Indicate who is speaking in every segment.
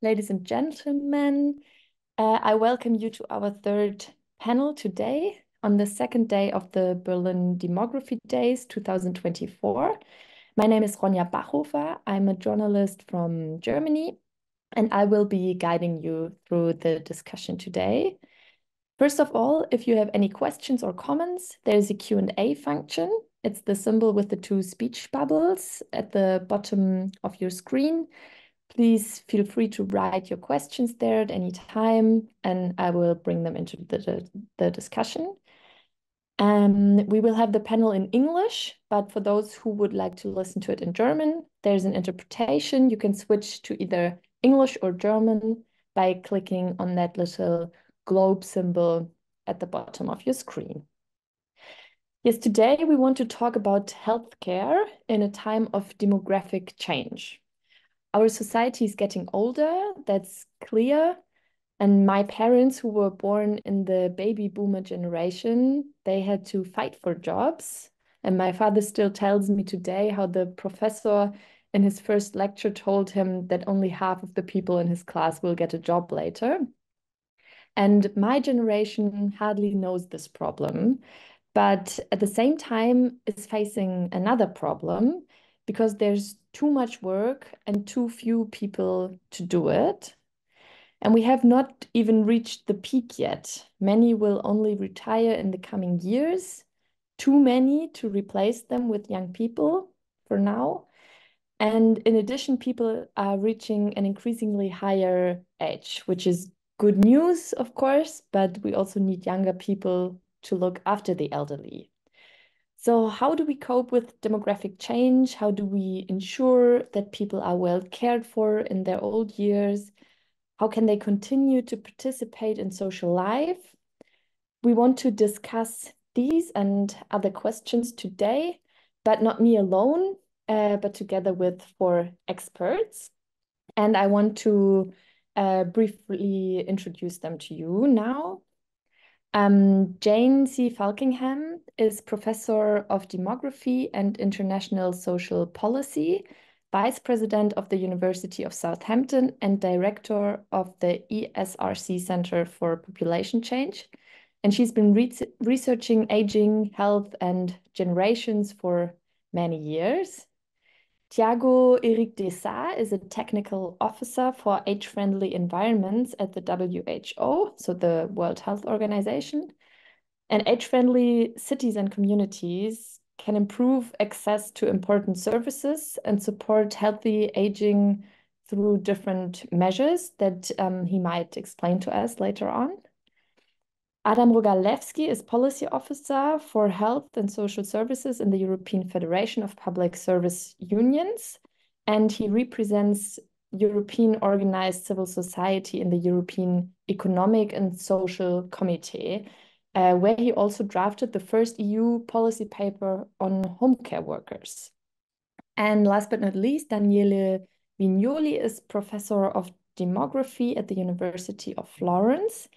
Speaker 1: ladies and gentlemen. Uh, I welcome you to our third panel today on the second day of the Berlin Demography Days 2024. My name is Ronja Bachhofer. I'm a journalist from Germany, and I will be guiding you through the discussion today. First of all, if you have any questions or comments, there is a Q&A function it's the symbol with the two speech bubbles at the bottom of your screen. Please feel free to write your questions there at any time, and I will bring them into the, the, the discussion. Um, we will have the panel in English, but for those who would like to listen to it in German, there's an interpretation. You can switch to either English or German by clicking on that little globe symbol at the bottom of your screen. Yes, today we want to talk about healthcare in a time of demographic change. Our society is getting older, that's clear. And my parents, who were born in the baby boomer generation, they had to fight for jobs. And my father still tells me today how the professor in his first lecture told him that only half of the people in his class will get a job later. And my generation hardly knows this problem but at the same time is facing another problem because there's too much work and too few people to do it. And we have not even reached the peak yet. Many will only retire in the coming years, too many to replace them with young people for now. And in addition, people are reaching an increasingly higher age, which is good news, of course, but we also need younger people to look after the elderly. So, how do we cope with demographic change? How do we ensure that people are well cared for in their old years? How can they continue to participate in social life? We want to discuss these and other questions today, but not me alone, uh, but together with four experts. And I want to uh, briefly introduce them to you now. Um, Jane C. Falkingham is professor of demography and international social policy, vice president of the University of Southampton, and director of the ESRC Center for Population Change. And she's been re researching aging, health, and generations for many years. Thiago Hérick de Sá is a technical officer for age-friendly environments at the WHO, so the World Health Organization. And age-friendly cities and communities can improve access to important services and support healthy aging through different measures that um, he might explain to us later on. Adam Rogalewski is Policy Officer for Health and Social Services in the European Federation of Public Service Unions, and he represents European organized civil society in the European Economic and Social Committee, uh, where he also drafted the first EU policy paper on home care workers. And last but not least, Daniele Vignoli is Professor of Demography at the University of Florence.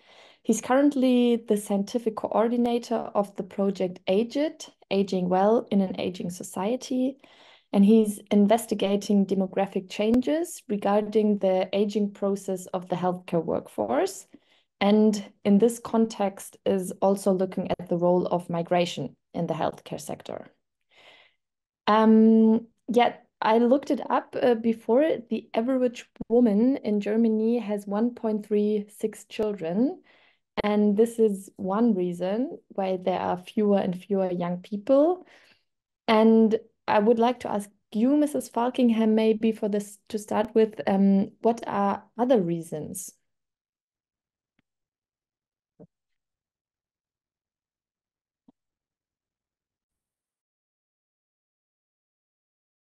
Speaker 1: He's currently the scientific coordinator of the project AGED, Aging Well in an Aging Society, and he's investigating demographic changes regarding the aging process of the healthcare workforce. And in this context is also looking at the role of migration in the healthcare sector. Um, yet I looked it up uh, before. The average woman in Germany has 1.36 children, and this is one reason why there are fewer and fewer young people. And I would like to ask you, Mrs. Falkingham, maybe for this to start with, um, what are other reasons?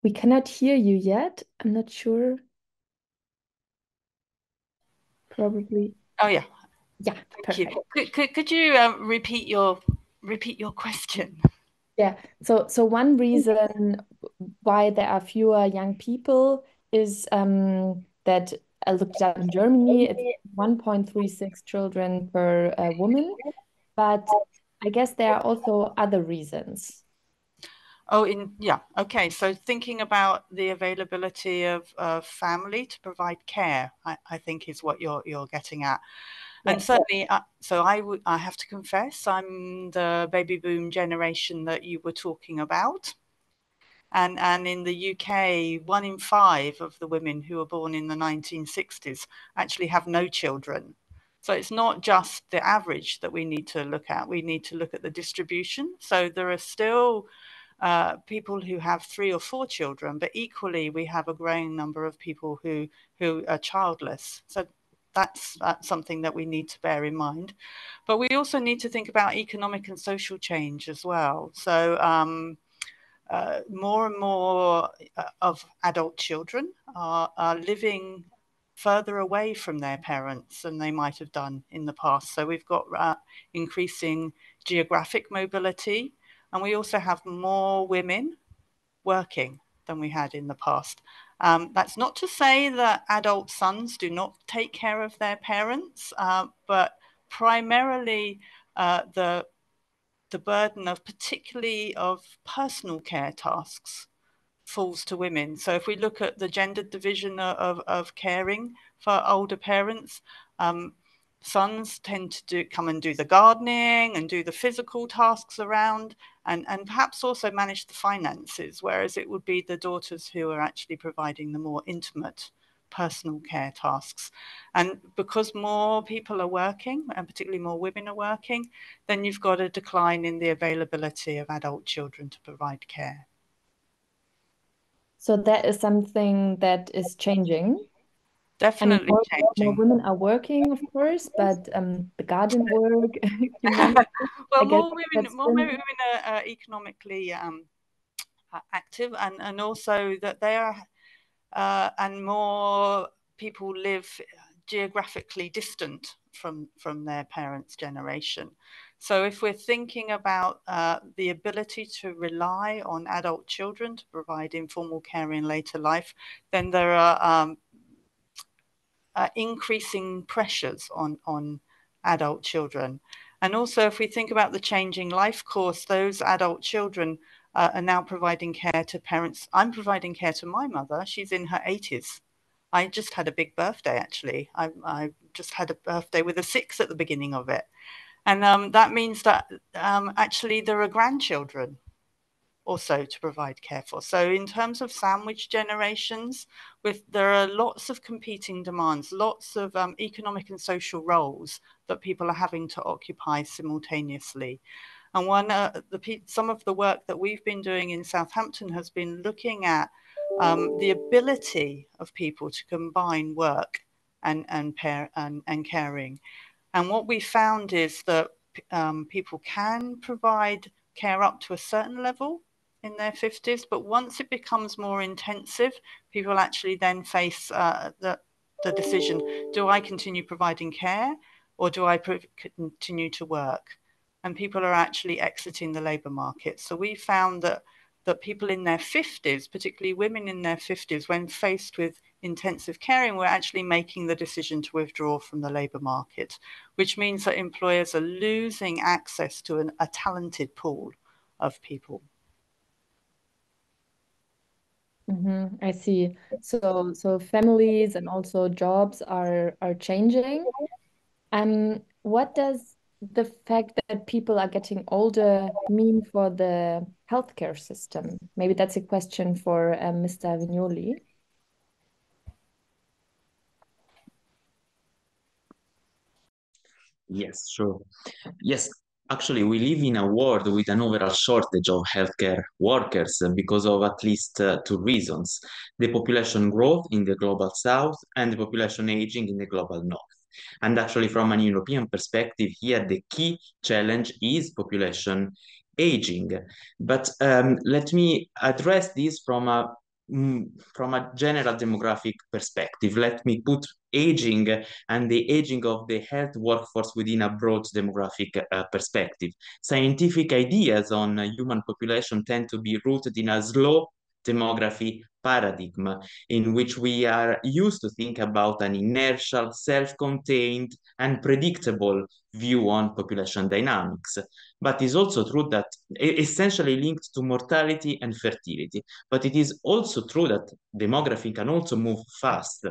Speaker 1: We cannot hear you yet. I'm not sure. Probably.
Speaker 2: Oh, yeah.
Speaker 1: Yeah,
Speaker 2: Thank perfect. you. Could, could, could you uh, repeat your repeat your question?
Speaker 1: Yeah. So so one reason why there are fewer young people is um, that I looked at in Germany, it's 1.36 children per uh, woman, but I guess there are also other reasons.
Speaker 2: Oh, in yeah, okay. So thinking about the availability of uh, family to provide care, I, I think is what you're you're getting at. And certainly, uh, so I I have to confess, I'm the baby boom generation that you were talking about. And, and in the UK, one in five of the women who were born in the 1960s actually have no children. So it's not just the average that we need to look at, we need to look at the distribution. So there are still uh, people who have three or four children, but equally we have a growing number of people who, who are childless. So that's, that's something that we need to bear in mind. But we also need to think about economic and social change as well. So um, uh, more and more uh, of adult children are, are living further away from their parents than they might have done in the past. So we've got uh, increasing geographic mobility, and we also have more women working than we had in the past. Um, that's not to say that adult sons do not take care of their parents, uh, but primarily uh, the the burden of particularly of personal care tasks falls to women. So if we look at the gender division of, of caring for older parents, um, sons tend to do, come and do the gardening and do the physical tasks around and, and perhaps also manage the finances, whereas it would be the daughters who are actually providing the more intimate personal care tasks. And because more people are working, and particularly more women are working, then you've got a decline in the availability of adult children to provide care.
Speaker 1: So that is something that is changing.
Speaker 2: Definitely
Speaker 1: more. More women are working, of course, but um, the garden work.
Speaker 2: well, more women, more women are, are economically um, active, and and also that they are uh, and more people live geographically distant from from their parents' generation. So if we're thinking about uh, the ability to rely on adult children to provide informal care in later life, then there are um, uh, increasing pressures on on adult children. And also, if we think about the changing life course, those adult children uh, are now providing care to parents. I'm providing care to my mother. She's in her 80s. I just had a big birthday, actually. I, I just had a birthday with a six at the beginning of it. And um, that means that um, actually there are grandchildren also to provide care for. So in terms of sandwich generations, with there are lots of competing demands, lots of um, economic and social roles that people are having to occupy simultaneously. And one, uh, the, some of the work that we've been doing in Southampton has been looking at um, the ability of people to combine work and and, pair, and, and caring. And what we found is that um, people can provide care up to a certain level in their 50s, but once it becomes more intensive, people actually then face uh, the, the decision, do I continue providing care or do I continue to work? and people are actually exiting the labour market. So we found that that people in their 50s, particularly women in their 50s, when faced with intensive caring, were actually making the decision to withdraw from the labour market, which means that employers are losing access to an, a talented pool of people.
Speaker 1: Mm-hmm, I see. So, so families and also jobs are are changing. Um, what does the fact that people are getting older mean for the healthcare system? Maybe that's a question for um, Mr. Vignoli.
Speaker 3: Yes, sure. Yes, actually, we live in a world with an overall shortage of healthcare workers because of at least uh, two reasons the population growth in the global south and the population aging in the global north. And actually, from an European perspective, here the key challenge is population aging. But um, let me address this from a from a general demographic perspective. Let me put aging and the aging of the health workforce within a broad demographic uh, perspective. Scientific ideas on human population tend to be rooted in a slow demography paradigm in which we are used to think about an inertial, self-contained, and predictable view on population dynamics. But it's also true that essentially linked to mortality and fertility. But it is also true that demography can also move fast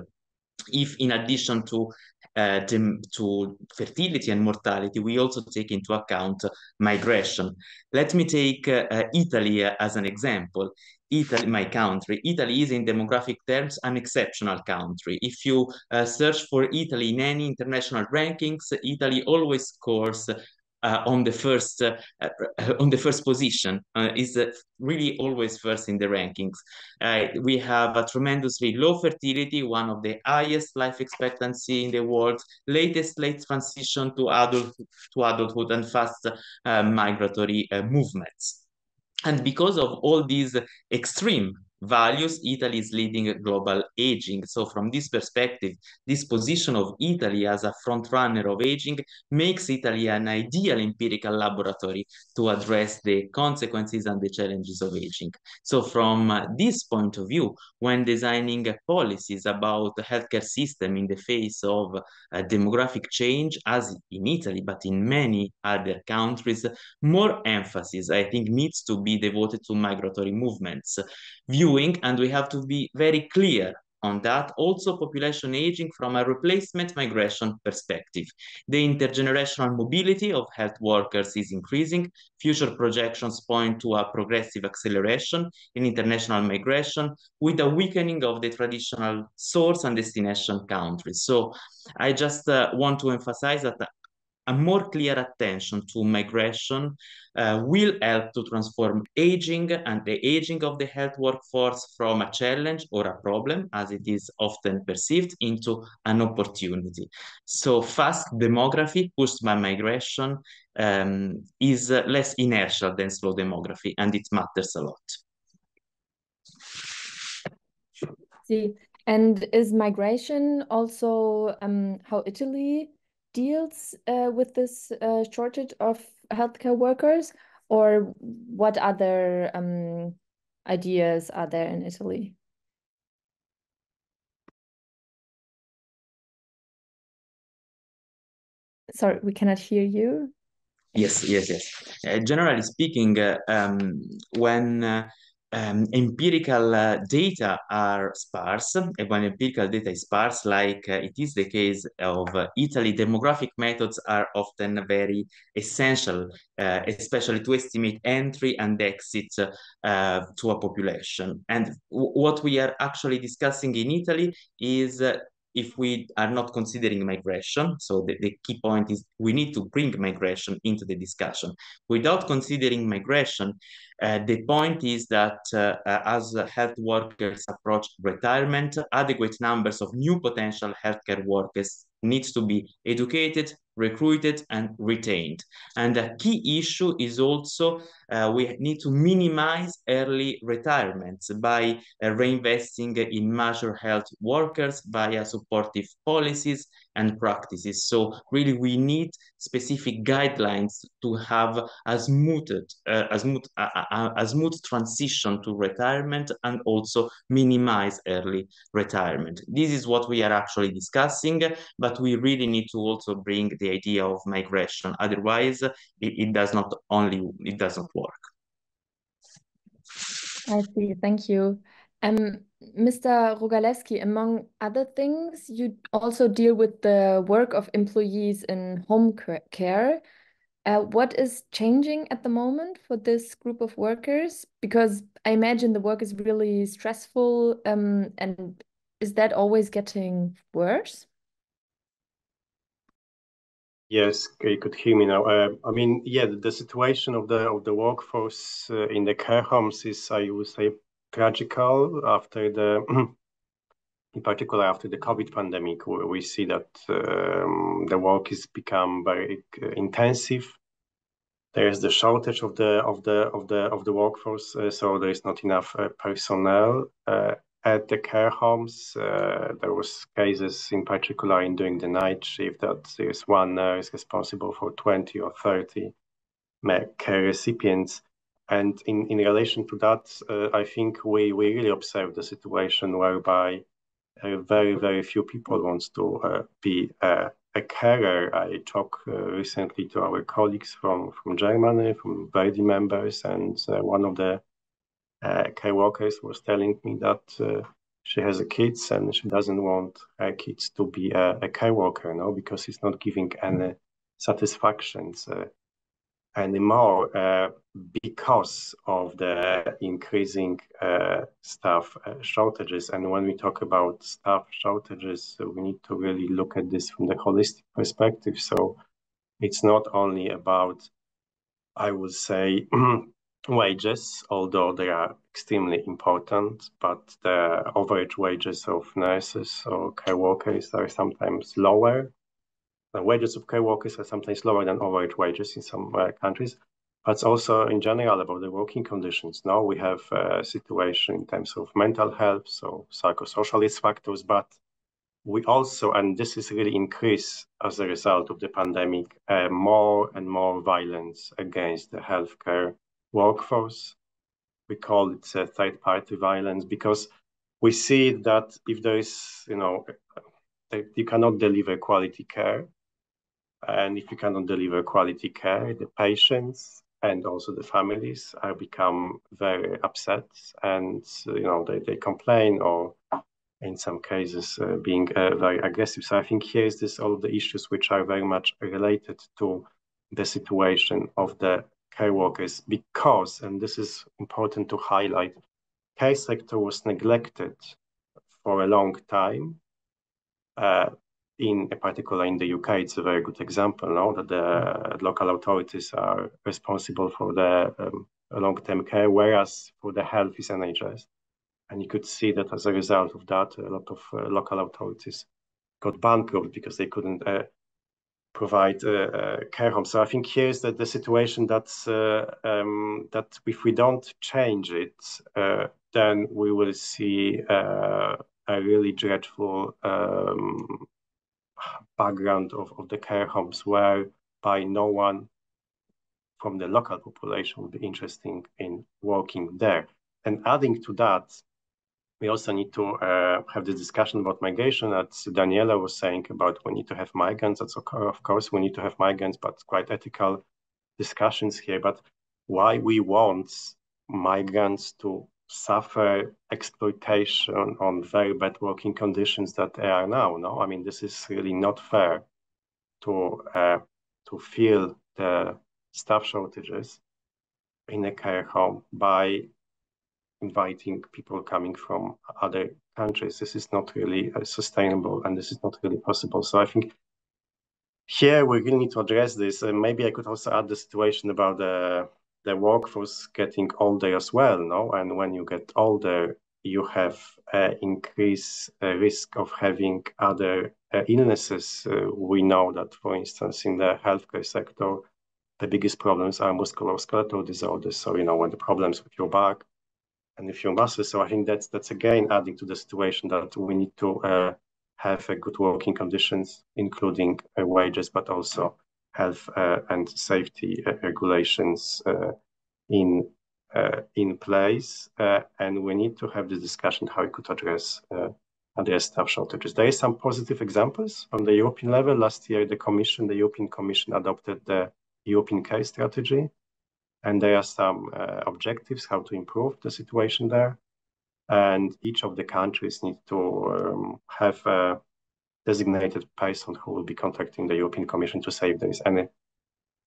Speaker 3: if in addition to uh, to fertility and mortality, we also take into account migration. Let me take uh, Italy as an example. Italy, my country, Italy is in demographic terms an exceptional country. If you uh, search for Italy in any international rankings, Italy always scores on the first uh, uh, on the first position uh, is uh, really always first in the rankings. Uh, we have a tremendously low fertility, one of the highest life expectancy in the world, latest late transition to adult to adulthood, and fast migratory movements. And because of all these extreme values, Italy is leading global aging. So from this perspective, this position of Italy as a frontrunner of aging makes Italy an ideal empirical laboratory to address the consequences and the challenges of aging. So from this point of view, when designing policies about the healthcare system in the face of demographic change, as in Italy, but in many other countries, more emphasis, I think, needs to be devoted to migratory movements viewing, and we have to be very clear on that, also population aging from a replacement migration perspective. The intergenerational mobility of health workers is increasing. Future projections point to a progressive acceleration in international migration with a weakening of the traditional source and destination countries. So I just uh, want to emphasize that a more clear attention to migration uh, will help to transform aging and the aging of the health workforce from a challenge or a problem, as it is often perceived, into an opportunity. So fast demography pushed by migration um, is uh, less inertial than slow demography, and it matters a lot.
Speaker 1: See, and is migration also um, how Italy deals uh, with this uh, shortage of healthcare workers, or what other um, ideas are there in Italy? Sorry, we cannot hear you.
Speaker 3: Yes, yes, yes. Uh, generally speaking, uh, um, when uh, um, empirical uh, data are sparse, and when empirical data is sparse, like uh, it is the case of uh, Italy, demographic methods are often very essential, uh, especially to estimate entry and exit to a population. And what we are actually discussing in Italy is if we are not considering migration, so the, the key point is we need to bring migration into the discussion. Without considering migration, uh, the point is that uh, uh, as health workers approach retirement, adequate numbers of new potential healthcare workers needs to be educated, recruited, and retained. And a key issue is also uh, we need to minimize early retirements by uh, reinvesting in major health workers via supportive policies and practices. So really we need specific guidelines to have a smooth, uh, a smooth, a, a smooth transition to retirement and also minimize early retirement. This is what we are actually discussing, but we really need to also bring the idea of migration. Otherwise, it, it does not only, it doesn't work.
Speaker 1: I see. Thank you. Um, Mr. Rogalewski, among other things, you also deal with the work of employees in home care. Uh, what is changing at the moment for this group of workers? Because I imagine the work is really stressful, um, and is that always getting worse?
Speaker 4: Yes, you could hear me now. Uh, I mean, yeah, the, the, situation of the of the workforce uh, in the care homes is, I would say, tragical after the, in particular after the COVID pandemic, where we see that um, the work has become very uh, intensive. There is the shortage of the of the of the of the workforce, uh, so there is not enough uh, personnel uh, at the care homes. Uh, there was cases in particular in doing the night shift that there's one nurse responsible for 20 or 30 care recipients and in, in relation to that, uh, I think we, we really observe the situation whereby uh, very, very few people wants to uh, be a carer. I talked uh, recently to our colleagues from, from Germany, from Verdi members, and uh, one of the uh, care workers was telling me that uh, she has a kids and she doesn't want her kids to be a, a worker, no, because it's not giving any satisfactions uh, anymore uh, because of the increasing uh, staff uh, shortages. And when we talk about staff shortages, we need to really look at this from the holistic perspective. So it's not only about, I would say, wages, although they are extremely important, but the average wages of nurses or care workers are sometimes lower the wages of care workers are sometimes lower than average wages in some uh, countries. But also in general about the working conditions. Now we have a situation in terms of mental health, so psychosocial factors, but we also, and this is really increased as a result of the pandemic, uh, more and more violence against the healthcare workforce. We call it uh, third-party violence because we see that if there is, you know, you cannot deliver quality care, and if you cannot deliver quality care, the patients and also the families are become very upset and you know they, they complain or in some cases uh, being uh, very aggressive. So I think here is this all the issues which are very much related to the situation of the care workers because, and this is important to highlight, care sector was neglected for a long time. Uh, in particular in the UK, it's a very good example now that the local authorities are responsible for the um, long-term care, whereas for the health is NHS. And you could see that as a result of that, a lot of uh, local authorities got bankrupt because they couldn't uh, provide uh, uh care homes. So I think here's the, the situation that's uh, um, that if we don't change it, uh, then we will see a really dreadful um, background of, of the care homes where by no one from the local population would be interested in working there. And adding to that, we also need to uh, have the discussion about migration. As Daniela was saying about we need to have migrants. That's of course we need to have migrants, but quite ethical discussions here. But why we want migrants to suffer exploitation on very bad working conditions that they are now. No, I mean this is really not fair to uh, to fill the staff shortages in a care home by inviting people coming from other countries. This is not really uh, sustainable, and this is not really possible. So I think here we really need to address this. And maybe I could also add the situation about the the workforce getting older as well, no? And when you get older, you have uh, increased uh, risk of having other uh, illnesses. Uh, we know that, for instance, in the healthcare sector, the biggest problems are musculoskeletal disorders. So, you know, when the problems with your back and with your muscles. So I think that's, that's again adding to the situation that we need to uh, have a good working conditions, including uh, wages, but also health uh, and safety uh, regulations uh, in in place, and we need to have this discussion how we could address address staff shortages. There is some positive examples on the European level. Last year, the Commission, the European Commission, adopted the European care strategy, and there are some uh, objectives how to improve the situation there. And each of the countries need to um, have a designated person who will be contacting the European Commission to say if there is any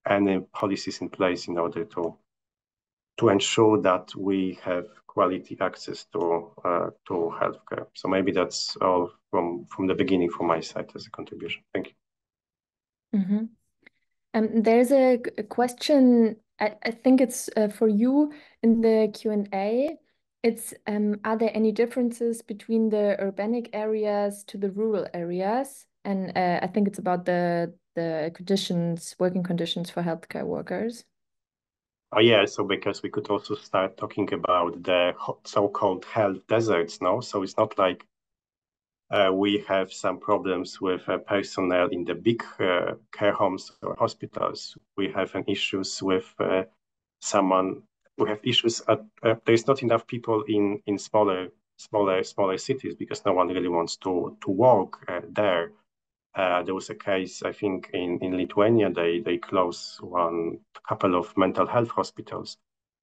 Speaker 4: any policies in place in order to to ensure that we have quality access to uh, to healthcare. So maybe that's all from from the beginning from my side as a contribution. Thank you.
Speaker 1: Mm -hmm. um, there's a, a question. I, I think it's uh, for you in the Q and A. It's um, are there any differences between the urbanic areas to the rural areas? And uh, I think it's about the the conditions, working conditions for healthcare workers.
Speaker 4: Oh yeah, so because we could also start talking about the so-called health deserts, no? So it's not like uh, we have some problems with uh, personnel in the big uh, care homes or hospitals. We have an issues with uh, someone we have issues at uh, there's not enough people in in smaller smaller smaller cities because no one really wants to to work uh, there there was a case, I think, in, in Lithuania, they, they closed one couple of mental health hospitals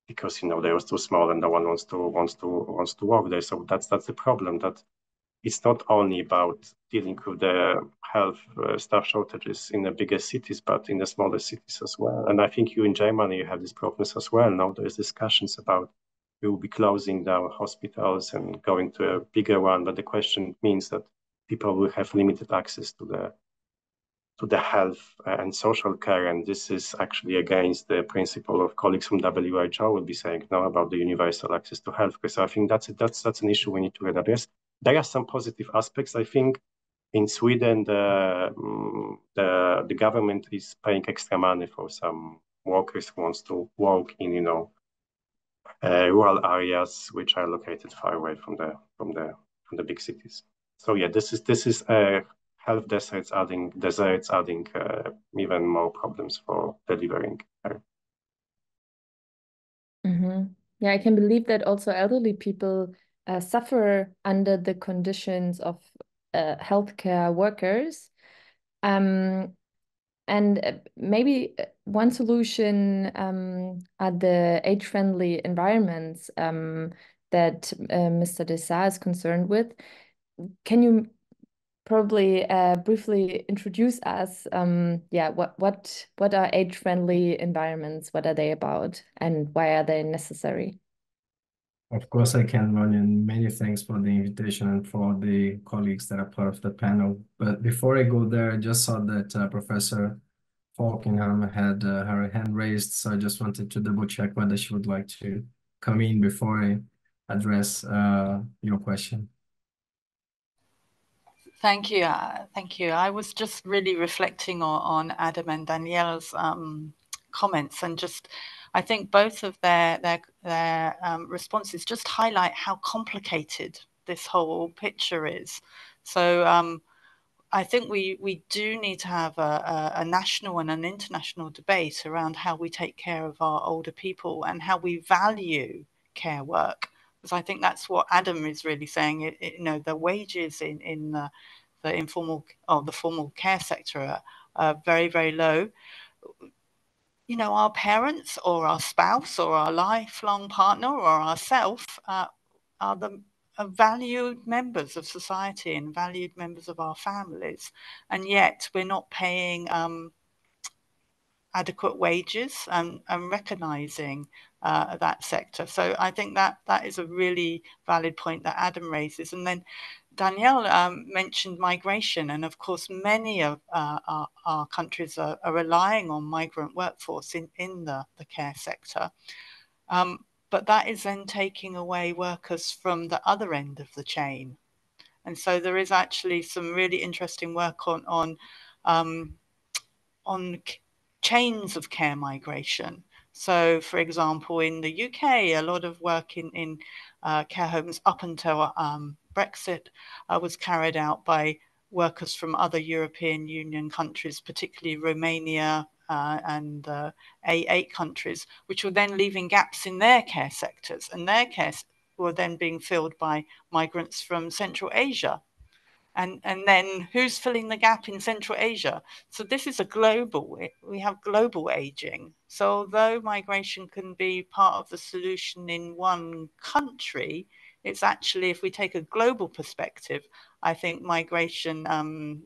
Speaker 4: because you know they were too small and no one wants to wants to wants to work there. So that's that's the problem. That it's not only about dealing with the health uh, staff shortages in the bigger cities, but in the smaller cities as well. And I think you in Germany you have these problems as well. Now there's discussions about we will be closing down hospitals and going to a bigger one. But the question means that people will have limited access to the to the health and social care. And this is actually against the principle of colleagues from WHO will be saying now about the universal access to health. Because I think that's that's that's an issue we need to address. There are some positive aspects. I think in Sweden the mm, the the government is paying extra money for some workers who wants to work in you know uh, rural areas which are located far away from the from the from the big cities. So yeah, this is this is a health deserts adding deserts adding uh, even more problems for delivering care.
Speaker 1: Mm-hmm. Yeah, I can believe that also elderly people uh, suffer under the conditions of uh, healthcare workers. Um, and uh, maybe uh, one solution um, are the age-friendly environments um, that uh, Mr. de Sá is concerned with. Can you probably uh, briefly introduce us. Um, yeah, what what what are age-friendly environments? What are they about, and why are they necessary?
Speaker 5: Of course, I can, Ronja. Many thanks for the invitation and for the colleagues that are part of the panel. But before I go there, I just saw that uh, Professor Falkingham had uh, her hand raised, so I just wanted to double check whether she would like to come in before I address uh, your question.
Speaker 2: Thank you. Uh, thank you. I was just really reflecting on, on Adam and Daniele's um, comments and just I think both of their their their um, responses just highlight how complicated this whole picture is. So um, I think we we do need to have a, a, a, national and an international debate around how we take care of our older people and how we value care work because I think that's what Adam is really saying. It, it, you know, the wages in in the, the informal or the formal care sector are, are very very low. You know, our parents or our spouse or our lifelong partner or ourselves uh, are the are valued members of society and valued members of our families, and yet we're not paying um, adequate wages and, and recognizing uh, that sector. So I think that that is a really valid point that Adam raises. And then Daniele um, mentioned migration, and of course, many of uh, our, our, countries are, are, relying on migrant workforce in, in the, the care sector. Um, but that is then taking away workers from the other end of the chain. And so there is actually some really interesting work on on um, on chains of care migration. So, for example, in the UK, a lot of work in, in uh, care homes up until um, Brexit uh, was carried out by workers from other European Union countries, particularly Romania uh, and uh, A8 countries, which were then leaving gaps in their care sectors, and their care were then being filled by migrants from Central Asia. And and then who's filling the gap in central asia? So this is a global we have global aging. So although migration can be part of the solution in one country it's actually if we take a global perspective i think migration um,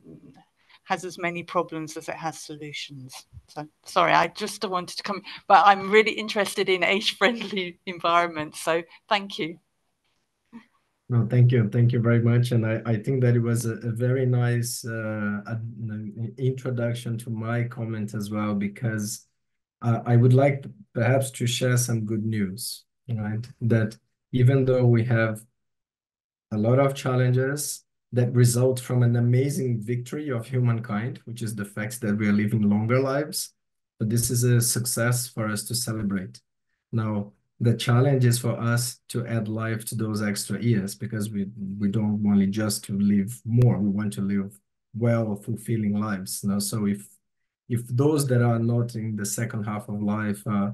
Speaker 2: has as many problems as it has solutions so sorry i just wanted to come but i'm really interested in age friendly environments so thank you
Speaker 5: no, thank you. Thank you very much. And I, I think that it was a, a very nice uh, introduction to my comment as well, because uh, I would like perhaps to share some good news, right? That even though we have a lot of challenges that result from an amazing victory of humankind, which is the fact that we are living longer lives, but this is a success for us to celebrate. Now, the challenge is for us to add life to those extra years because we we don't want just to live more we want to live well fulfilling lives know? so if if those that are not in the second half of life uh,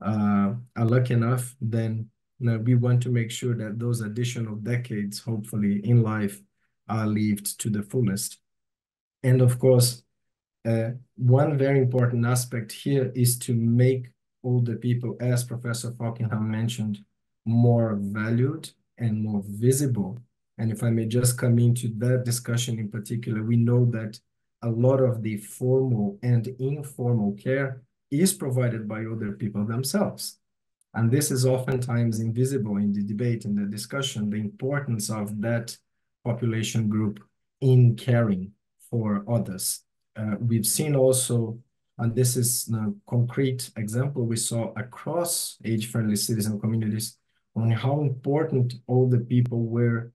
Speaker 5: are lucky enough then know, we want to make sure that those additional decades hopefully in life are lived to the fullest And of course, uh, one very important aspect here is to make older people, as Professor Falkingham mentioned, more valued and more visible. And if I may just come into that discussion in particular, we know that a lot of the formal and informal care is provided by older people themselves. And this is oftentimes invisible in the debate and the discussion, the importance of that population group in caring for others. Uh, we've seen also, and this is a concrete example we saw across age-friendly citizen communities on how important all the people were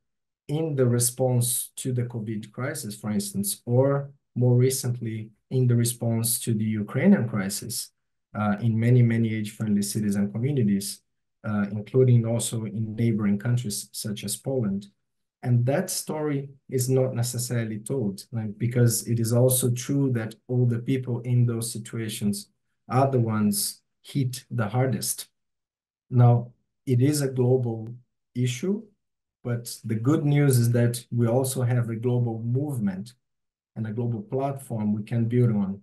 Speaker 5: in the response to the COVID crisis, for instance, or more recently in the response to the Ukrainian crisis uh, in many, many age-friendly cities and communities, uh, including also in neighboring countries such as Poland. And that story is not necessarily told because it is also true that all the people in those situations are the ones hit the hardest. Now, it is a global issue, but the good news is that we also have a global movement and a global platform we can build on.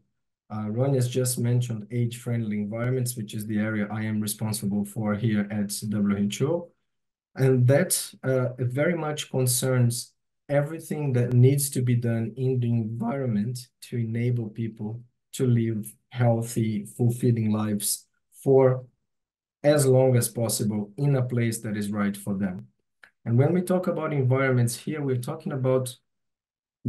Speaker 5: Uh, Ron has just mentioned age-friendly environments, which is the area I am responsible for here at WHO. And that uh, very much concerns everything that needs to be done in the environment to enable people to live healthy, fulfilling lives for as long as possible in a place that is right for them. And when we talk about environments here, we're talking about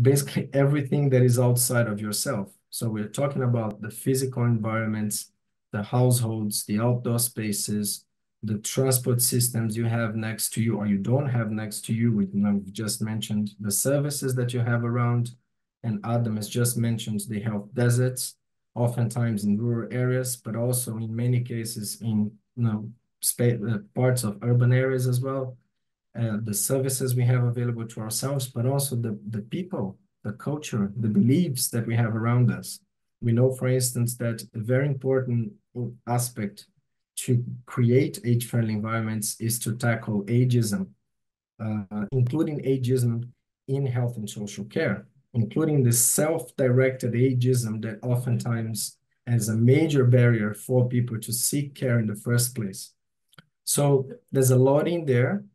Speaker 5: basically everything that is outside of yourself. So we're talking about the physical environments, the households, the outdoor spaces, the transport systems you have next to you or you don't have next to you. We, have just mentioned the services that you have around. And Adam has just mentioned the health deserts, oftentimes in rural areas, but also in many cases in you know, uh, parts of urban areas as well. Uh, the services we have available to ourselves, but also the, the people, the culture, the beliefs that we have around us. We know, for instance, that a very important aspect to create age-friendly environments is to tackle ageism, uh, including ageism in health and social care, including the self-directed ageism that oftentimes as a major barrier for people to seek care in the first place. So there's a lot in there,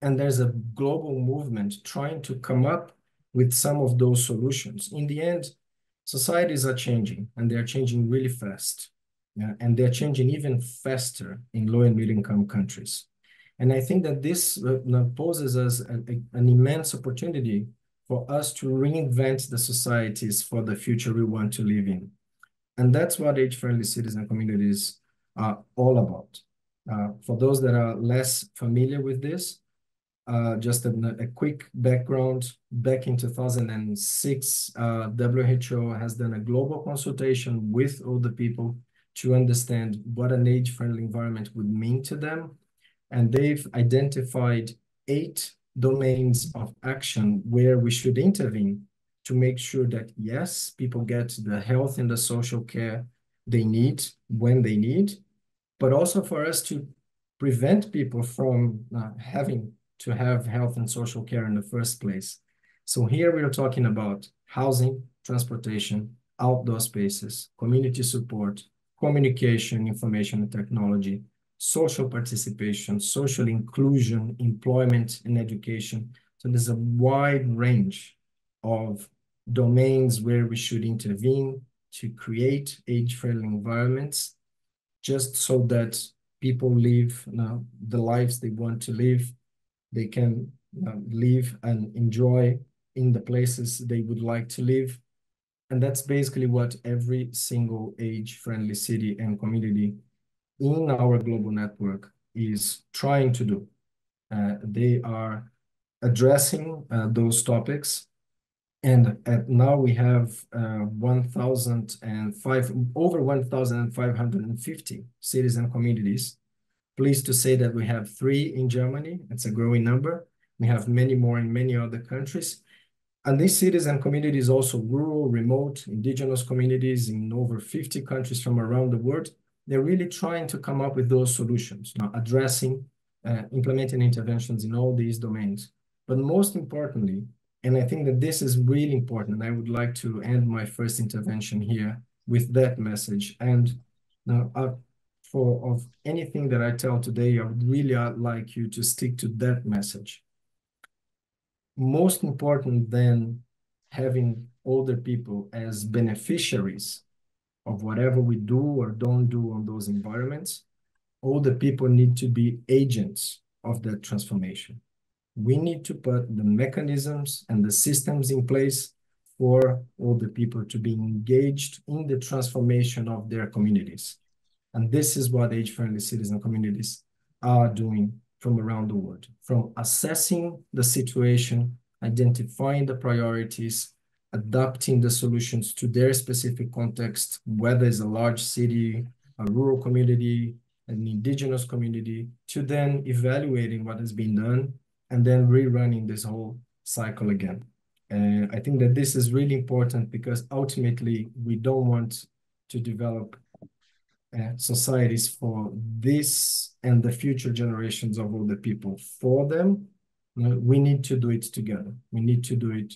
Speaker 5: and there's a global movement trying to come up with some of those solutions. In the end, societies are changing, and they're changing really fast. Yeah, and they're changing even faster in low and middle income countries. And I think that this uh, poses us a, a, an immense opportunity for us to reinvent the societies for the future we want to live in. And that's what age-friendly cities and communities are all about. Uh, for those that are less familiar with this, uh, just a, a, quick background. Back in 2006, uh, WHO has done a global consultation with all the people to understand what an age-friendly environment would mean to them. And they've identified eight domains of action where we should intervene to make sure that, yes, people get the health and the social care they need when they need, but also for us to prevent people from uh, having to have health and social care in the first place. So here we are talking about housing, transportation, outdoor spaces, community support, communication, information and technology, social participation, social inclusion, employment and education. So there's a wide range of domains where we should intervene to create age-friendly environments just so that people live you know, the lives they want to live. They can know, live and enjoy in the places they would like to live and that's basically what every single age-friendly city and community in our global network is trying to do. Uh, they are addressing uh, those topics. And at now we have uh, 1,005, over 1,550 cities and communities. Pleased to say that we have three in Germany. It's a growing number. We have many more in many other countries. And these cities and communities, also rural, remote, indigenous communities in over 50 countries from around the world, they're really trying to come up with those solutions, now addressing, uh, implementing interventions in all these domains. But most importantly, And I think that this is really important. And I would like to end my first intervention here with that message. And now, uh, for of anything that I tell today, I would really uh, like you to stick to that message. Most important than having older people as beneficiaries of whatever we do or don't do on those environments, older people need to be agents of that transformation we need to put the mechanisms and the systems in place for the people to be engaged in the transformation of their communities. And this is what age-friendly citizen communities are doing from around the world, from assessing the situation, identifying the priorities, adapting the solutions to their specific context, whether it's a large city, a rural community, an indigenous community, to then evaluating what has been done and then rerunning this whole cycle again. And I think that this is really important because ultimately we don't want to develop societies for this and the future generations of all the people for them. we need to do it together. We need to do it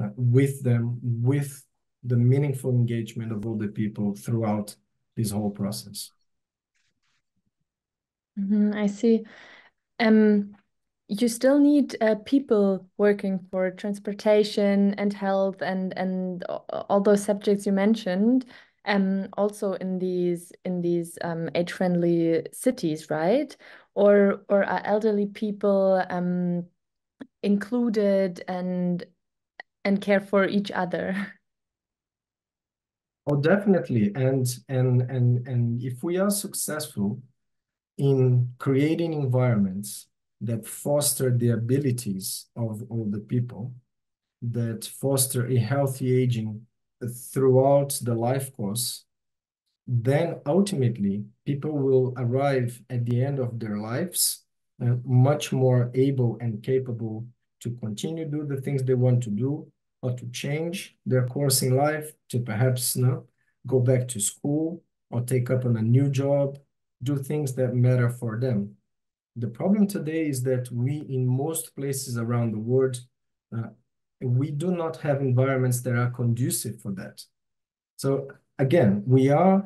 Speaker 5: uh, with them, with the meaningful engagement of all the people throughout this whole process.
Speaker 1: Mm -hmm, I see. Um, you still need uh, people working for transportation and health and and all those subjects you mentioned um also in these in these um, age friendly cities right? Or or are elderly people um included and and care for each other?
Speaker 5: Oh definitely. And and and and if we are successful in creating environments that foster the abilities of all the people, that foster a healthy aging throughout the life course, then ultimately people will arrive at the end of their lives uh, much more able and capable to continue do the things they want to do or to change their course in life to perhaps you know, go back to school or take up on a new job, do things that matter for them. The problem today is that we, in most places around the world, uh, we do not have environments that are conducive for that. So again, we are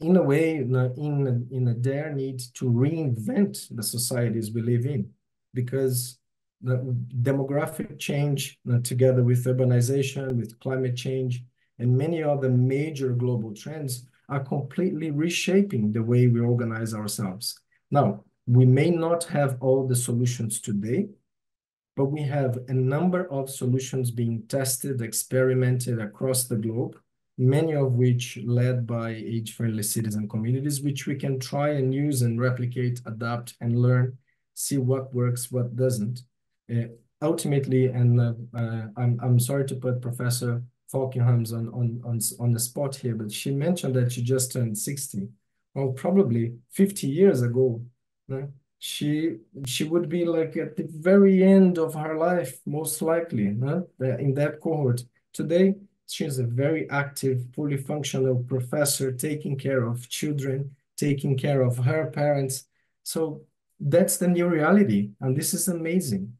Speaker 5: in a way in a, in a, in a dire need to reinvent the societies we live in because the demographic change together with urbanization, with climate change, and many other major global trends are completely reshaping the way we organize ourselves. Now, we may not have all the solutions today, but we have a number of solutions being tested, experimented across the globe, many of which led by age-friendly citizen communities, which we can try and use and replicate, adapt, and learn, see what works, what doesn't. Uh, ultimately, and uh, uh, I'm, I'm sorry to put Professor Falkingham's on, on, on, on the spot here, but she mentioned that she just turned 60. Well, probably 50 years ago, she she would be like at the very end of her life, most likely, in that cohort. Today, she's a very active, fully functional professor, taking care of children, taking care of her parents. So that's the new reality, and this is amazing.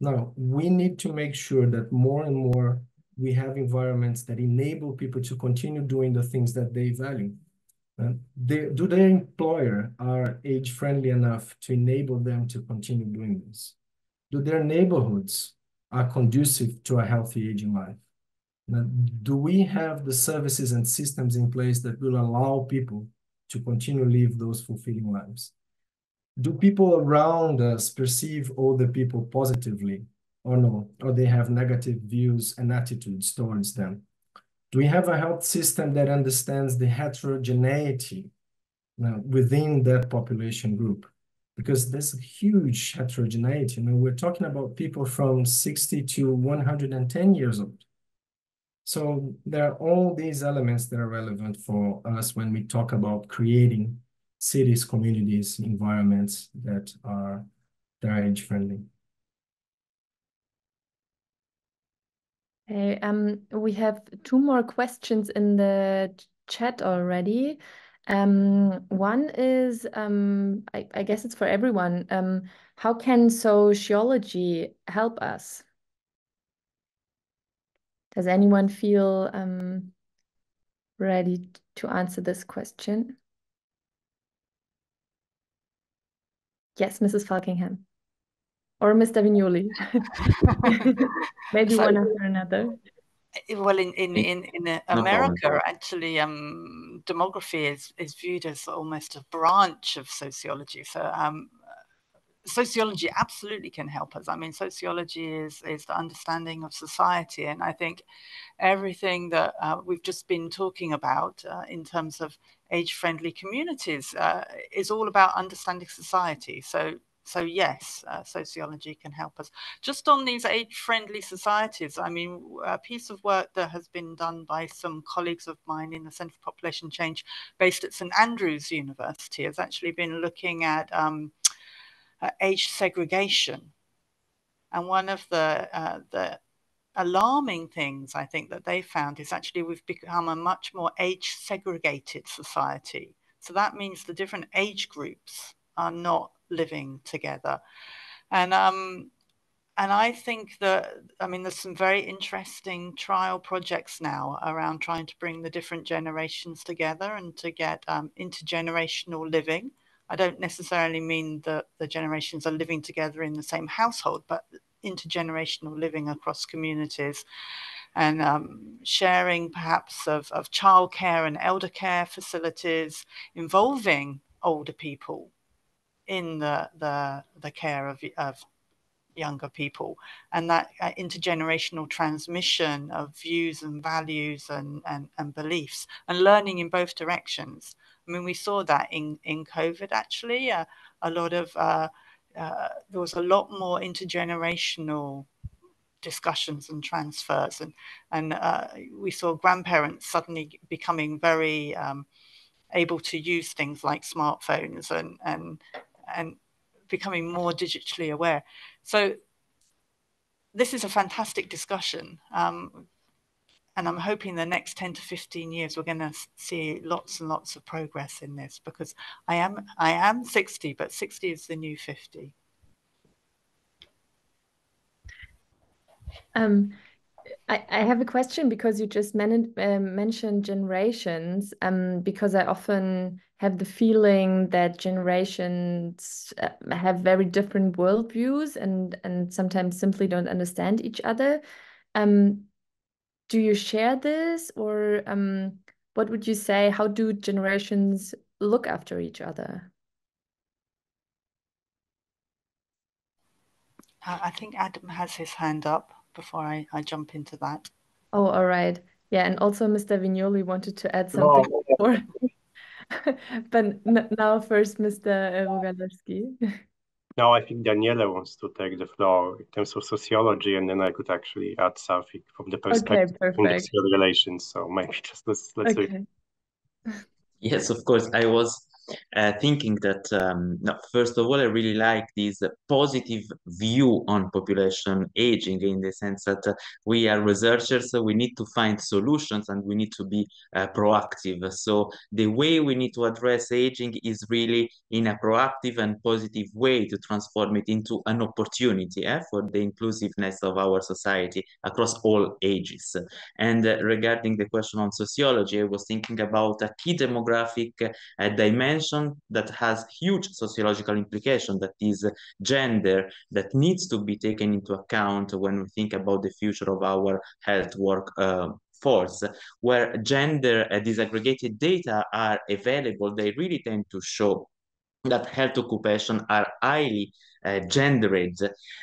Speaker 5: Now, we need to make sure that more and more we have environments that enable people to continue doing the things that they value. Do their employer are age friendly enough to enable them to continue doing this? Do their neighborhoods are conducive to a healthy aging life? Now, do we have the services and systems in place that will allow people to continue live those fulfilling lives? Do people around us perceive older people positively or no? Or they have negative views and attitudes towards them? Do we have a health system that understands the heterogeneity uh, within that population group? Because there's a huge heterogeneity. You know, we're talking about people from 60 to 110 years old. So there are all these elements that are relevant for us when we talk about creating cities, communities, environments that are, that are age friendly.
Speaker 1: Okay, um, we have two more questions in the chat already. Um, one is, um, I, I guess it's for everyone. Um, how can sociology help us? Does anyone feel um, ready to answer this question? Yes, Mrs. Falkingham. Or Mr. Vignoli. Maybe so, one after another.
Speaker 2: Well, in in in, in America, actually, um, demography is is viewed as almost a branch of sociology. So, um, sociology absolutely can help us. I mean, sociology is is the understanding of society, and I think everything that uh, we've just been talking about uh, in terms of age-friendly communities uh, is all about understanding society. So so yes, uh, sociology can help us. Just on these age-friendly societies, I mean, a piece of work that has been done by some colleagues of mine in the Centre for Population Change, based at St Andrews University, has actually been looking at um, uh, age segregation. And one of the uh, the alarming things I think that they found is actually we've become a much more age segregated society. So that means the different age groups are not living together. And um, and I think that I mean there's some very interesting trial projects now around trying to bring the different generations together and to get um, intergenerational living. I don't necessarily mean that the generations are living together in the same household, but intergenerational living across communities and um, sharing perhaps of, of childcare and elder care facilities involving older people in the the, the care of, of younger people. And that uh, intergenerational transmission of views and values and, and, and beliefs and learning in both directions. I mean, we saw that in, in COVID actually, uh, a lot of, uh, uh, there was a lot more intergenerational discussions and transfers. And, and uh, we saw grandparents suddenly becoming very um, able to use things like smartphones and, and and becoming more digitally aware. So this is a fantastic discussion. Um, and I'm hoping the next 10 to 15 years we're going to see lots and lots of progress in this because I am I am 60, but 60 is the new 50.
Speaker 1: Um, I, I have a question because you just men uh, mentioned generations. Um, because I often have the feeling that generations uh, have very different worldviews and and sometimes simply don't understand each other. Um, do you share this, or um, what would you say? How do generations look after each other?
Speaker 2: I think Adam has his hand up before I, I jump into that.
Speaker 1: Oh, all right. Yeah, and also Mr. Vignoli wanted to add something no. before. but now first, Mr. Rogalewski.
Speaker 4: Uh, no, I think Daniele wants to take the floor in terms of sociology, and then I could actually add something from the perspective okay, of industrial relations. So maybe just let's let's okay.
Speaker 3: Yes, of course. I was uh, thinking that um, no, first of all, I really like this positive view on population aging in the sense that uh, we are researchers, so we need to find solutions and we need to be uh, proactive. So the way we need to address aging is really in a proactive and positive way to transform it into an opportunity eh, for the inclusiveness of our society across all ages. And uh, regarding the question on sociology, I was thinking about a key demographic uh, dimension dimension that has huge sociological implication that is gender that needs to be taken into account when we think about the future of our health work uh, force where gender uh, disaggregated data are available. They really tend to show that health occupation are highly gendered.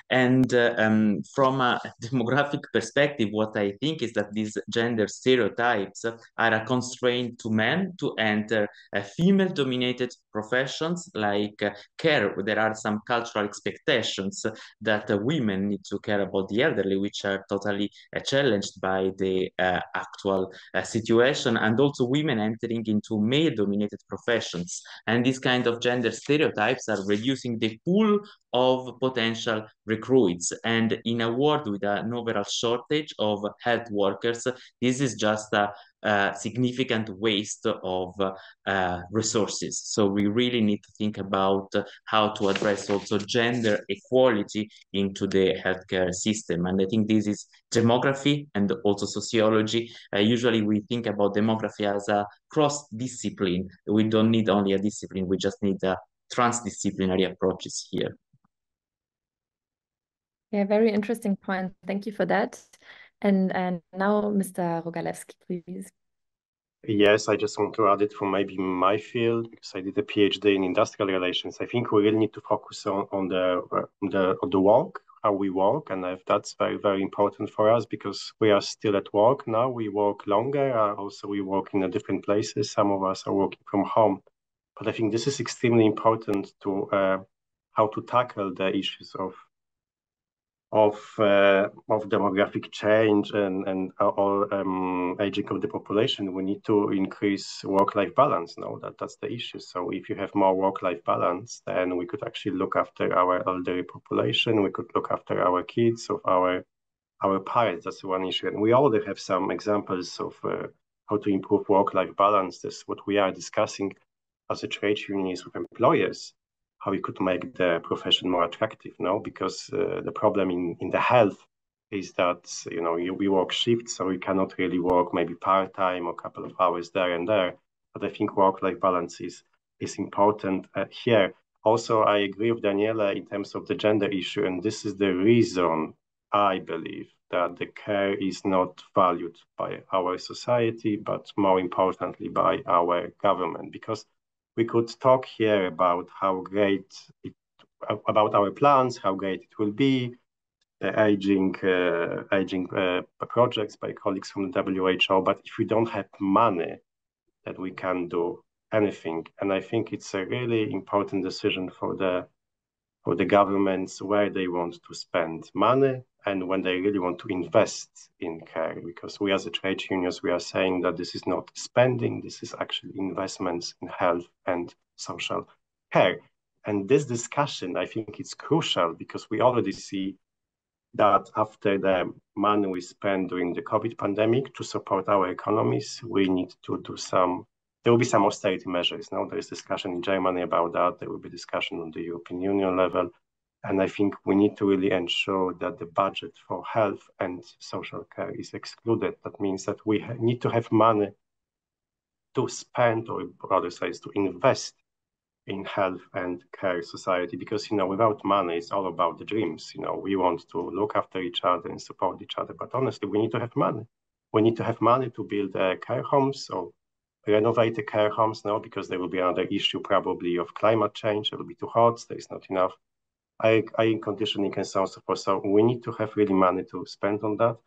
Speaker 3: And uh, um, from a demographic perspective, what I think is that these gender stereotypes are a constraint to men to enter uh, female-dominated professions like uh, care. There are some cultural expectations that uh, women need to care about the elderly, which are totally uh, challenged by the actual situation, and also women entering into male-dominated professions. And these kind of gender stereotypes are reducing the pool of potential recruits. And in a world with an overall shortage of health workers, this is just a, uh, significant waste of uh, resources. So we really need to think about how to address also gender equality into the healthcare system. And I think this is demography and also sociology. Uh, usually we think about demography as a cross-discipline. We don't need only a discipline, we just need a transdisciplinary approaches here.
Speaker 1: Yeah, very interesting point. Thank you for that. And, and now, Mr. Rogalewski, please.
Speaker 4: Yes, I just want to add it from maybe my field because I did a PhD in industrial relations. I think we really need to focus on, on the on the on the work, how we work, and that's very very important for us because we are still at work now. We work longer. Uh, also, we work in different places. Some of us are working from home, but I think this is extremely important to uh, how to tackle the issues of of uh, of demographic change and and all um, aging of the population, we need to increase work-life balance. No, that that's the issue. So if you have more work-life balance, then we could actually look after our elderly population. We could look after our kids, of our our parents. That's one issue, and we already have some examples of uh, how to improve work-life balance. That's what we are discussing as a trade unions with employers how we could make the profession more attractive no? Because uh, the problem in in the health is that you know you, we work shifts so we cannot really work maybe part-time or a couple of hours there and there. But i think work-life balance is is important uh, here. Also i agree with daniele in terms of the gender issue and this is the reason i believe that the care is not valued by our society but more importantly by our government. Because we could talk here about how great it, about our plans, how great it will be, the aging uh, aging uh, projects by colleagues from the WHO. But if we don't have money, that we can do anything. And I think it's a really important decision for the for the governments where they want to spend money and when they really want to invest in care because we as a trade unions we are saying that this is not spending this is actually investments in health and social care. And this discussion i think it's crucial because we already see that after the money we spend during the covid pandemic to support our economies we need to do some there will be some austerity measures now there is discussion in germany about that. There will be discussion on the european union level and I think we need to really ensure that the budget for health and social care is excluded. That means that we need to have money to spend, or rather say, to invest in health and care society. Because you know, without money, it's all about the dreams. You know, we want to look after each other and support each other, but honestly, we need to have money. We need to have money to build uh, care homes or renovate the care homes now, because there will be another issue probably of climate change. It will be too hot. There is not enough air conditioning and so on and so forth. So we need to have really money to spend on that.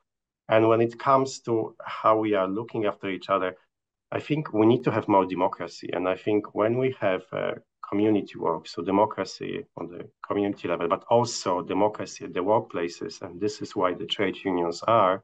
Speaker 4: And when it comes to how we are looking after each other, I think we need to have more democracy. And I think when we have uh, community work, so democracy on the community level, but also democracy at the workplaces, and this is why the trade unions are,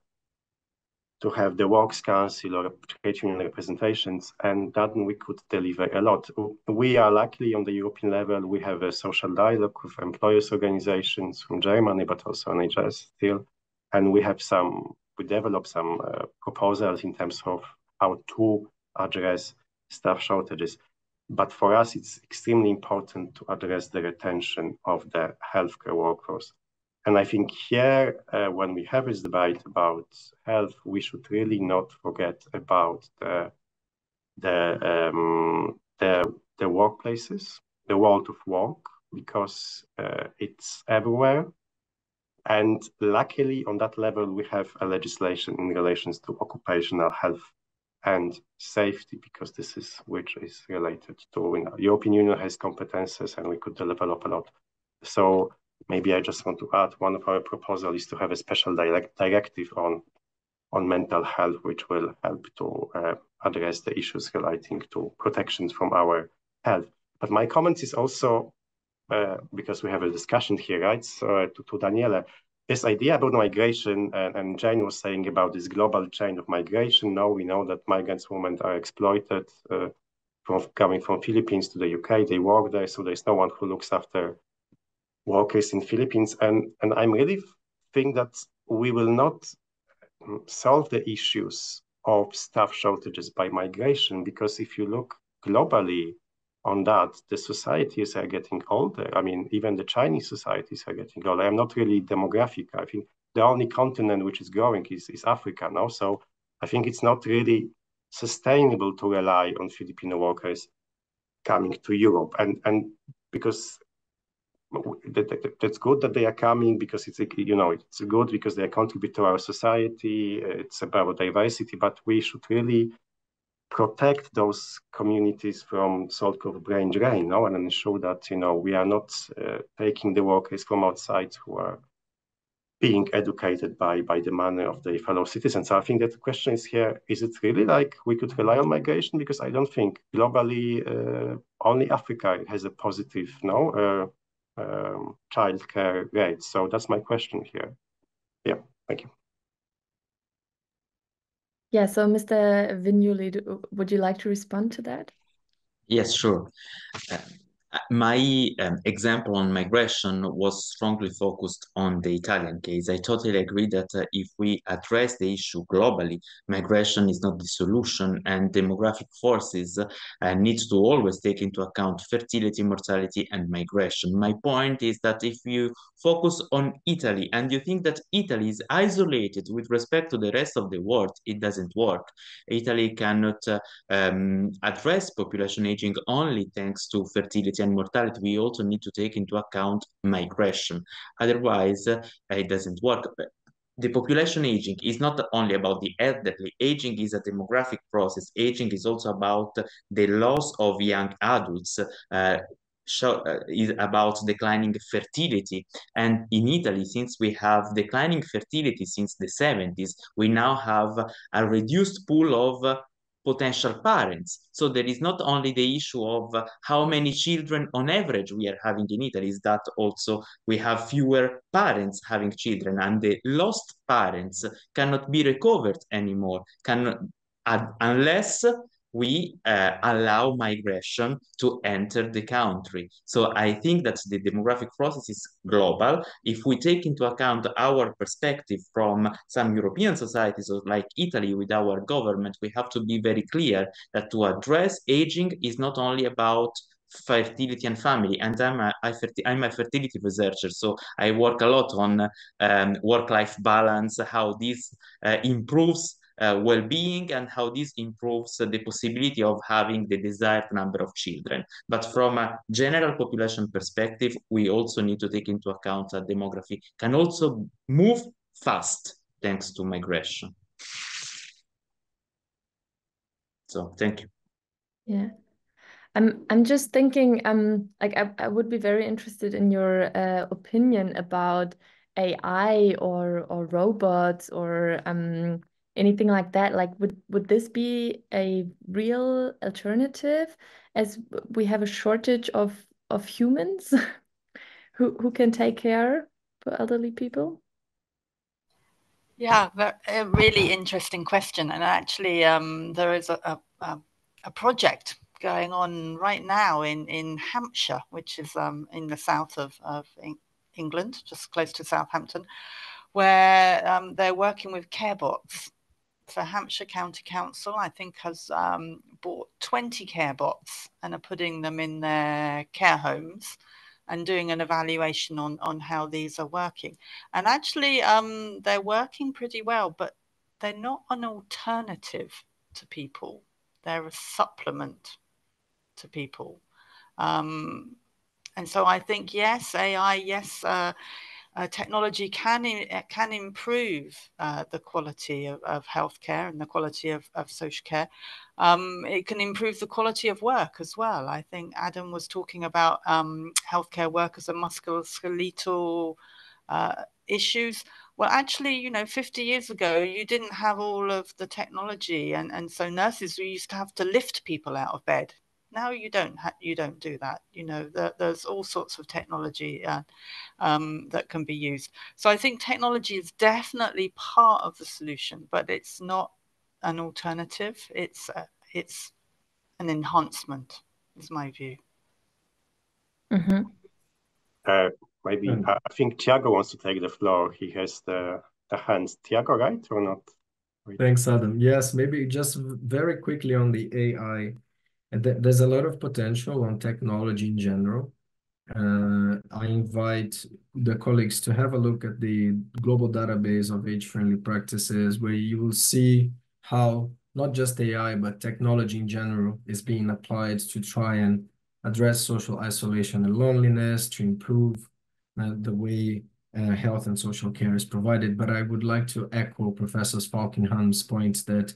Speaker 4: to have the Works Council or trade union representations, and then we could deliver a lot. We are luckily on the European level, we have a social dialogue with employers organizations from Germany, but also NHS still. And we have some, we develop some uh, proposals in terms of how to address staff shortages. But for us, it's extremely important to address the retention of the healthcare workforce. And I think here, uh, when we have this debate about health, we should really not forget about the the um, the, the workplaces, the world of work, because uh, it's everywhere. And luckily, on that level, we have a legislation in relations to occupational health and safety, because this is which is related to you know, European Union has competences, and we could develop a lot. So maybe I just want to add one of our proposals is to have a special direct directive on on mental health, which will help to uh, address the issues relating to protections from our health. But my comment is also uh, because we have a discussion here, right? So uh, to, to Daniele, this idea about migration, and, and Jane was saying about this global chain of migration. Now we know that migrants women are exploited uh, from coming from Philippines to the UK. They work there, so there's no one who looks after workers in Philippines. And, and I'm really think that we will not mm, solve the issues of staff shortages by migration because if you look globally on that, the societies are getting older. I mean, even the Chinese societies are getting older. I'm not really demographic. I think the only continent which is growing is, is Africa now. So I think it's not really sustainable to rely on Filipino workers coming to Europe. And and because that, that, that's good that they are coming because it's you know it's good because they contribute to our society. It's about diversity, but we should really protect those communities from sort of brain drain, no, and ensure that you know we are not uh, taking the workers from outside who are being educated by by the money of their fellow citizens. So I think that the question is here: is it really like we could rely on migration? Because I don't think globally uh, only Africa has a positive no uh, um, childcare rates. So that's my question here. Yeah, thank you.
Speaker 1: Yeah, so Mr. Vignoli, would you like to respond to that?
Speaker 3: Yes, sure. Uh, my um, example on migration was strongly focused on the Italian case. I totally agree that uh, if we address the issue globally, migration is not the solution, and demographic forces uh, need to always take into account fertility, mortality, and migration. My point is that if you focus on Italy and you think that Italy is isolated with respect to the rest of the world, it doesn't work. Italy cannot uh, um, address population aging only thanks to fertility and mortality, we also need to take into account migration. Otherwise, uh, it doesn't work. The population aging is not only about the elderly. Aging is a demographic process. Aging is also about the loss of young adults. Uh, show, uh, is about declining fertility. And in Italy, since we have declining fertility since the 70s, we now have a reduced pool of potential parents. So there is not only the issue of how many children on average we are having in Italy, is that also we have fewer parents having children and the lost parents cannot be recovered anymore, can, uh, unless we uh, allow migration to enter the country. So I think that the demographic process is global. If we take into account our perspective from some European societies like Italy with our government, we have to be very clear that to address aging is not only about fertility and family and i'm a, I i'm a fertility researcher so i work a lot on um, work-life balance how this uh, improves uh, well-being and how this improves the possibility of having the desired number of children. But from a general population perspective, we also need to take into account that demography can also move fast thanks to migration. So thank you.
Speaker 1: Yeah. I'm I'm just thinking um like I, I would be very interested in your uh, opinion about AI or or robots or um anything like that? Like would would this be a real alternative as we have a shortage of of humans? Who who can take care for elderly people?
Speaker 2: Yeah a really interesting question. And actually um, there is a, a, a project going on right now in in hampshire which is um, in the south of, of england just close to southampton where um, they're working with care so Hampshire County Council, I think, has um, bought 20 care bots and are putting them in their care homes and doing an evaluation on, on how these are working. And actually, um, they're working pretty well, but they're not an alternative to people. They're a supplement to people. Um, and so I think, yes, AI, yes, uh, uh, technology can uh, can improve uh, the quality of, of healthcare and the quality of, of social care. Um, it can improve the quality of work as well. I think Adam was talking about um, healthcare workers and musculoskeletal uh, issues. Well, actually, you know, 50 years ago, you didn't have all of the technology, and, and so nurses we used to have to lift people out of bed now you don't ha- you don't do that. You know, the, there's all sorts of technology uh, um, that can be used. So I think technology is definitely part of the solution, but it's not an alternative. It's uh, it's an enhancement. Is my view.
Speaker 1: Mm-hmm.
Speaker 4: Uh, maybe I think Thiago wants to take the floor. He has the the hands. Thiago, right or not?
Speaker 5: Thanks, Adam. Yes, maybe just very quickly on the AI. There's a lot of potential on technology in general. Uh, I invite the colleagues to have a look at the global database of age-friendly practices, where you will see how not just AI, but technology in general is being applied to try and address social isolation and loneliness, to improve uh, the way uh, health and social care is provided. But I would like to echo Professor Falkingham's points that